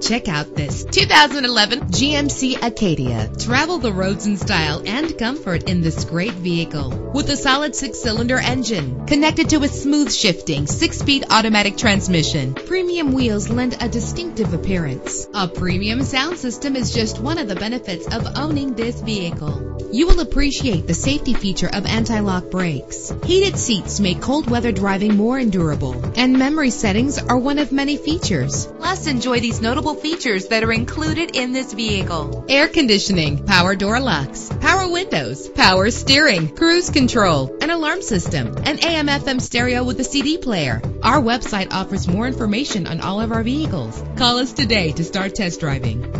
Check out this 2011 GMC Acadia. Travel the roads in style and comfort in this great vehicle. With a solid six-cylinder engine connected to a smooth shifting six-speed automatic transmission. Premium wheels lend a distinctive appearance. A premium sound system is just one of the benefits of owning this vehicle. You will appreciate the safety feature of anti-lock brakes. Heated seats make cold weather driving more endurable, and memory settings are one of many features. Plus, enjoy these notable features that are included in this vehicle. Air conditioning, power door locks, power windows, power steering, cruise control, an alarm system, an AM FM stereo with a CD player. Our website offers more information on all of our vehicles. Call us today to start test driving.